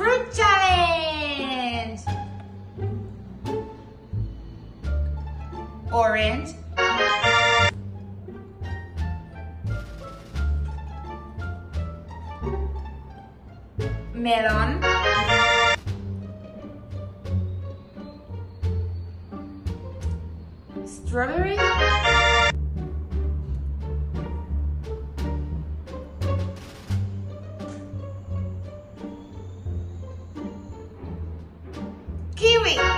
Fruit challenge. Orange. Melon. Strawberry. Kiwi.